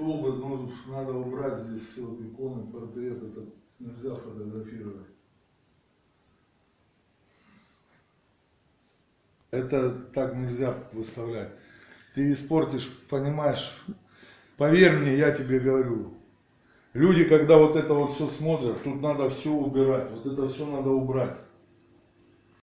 Столбы, ну, надо убрать здесь все, иконы, портрет, это нельзя фотографировать. Это так нельзя выставлять. Ты испортишь, понимаешь? Поверь мне, я тебе говорю. Люди, когда вот это вот все смотрят, тут надо все убирать, вот это все надо убрать.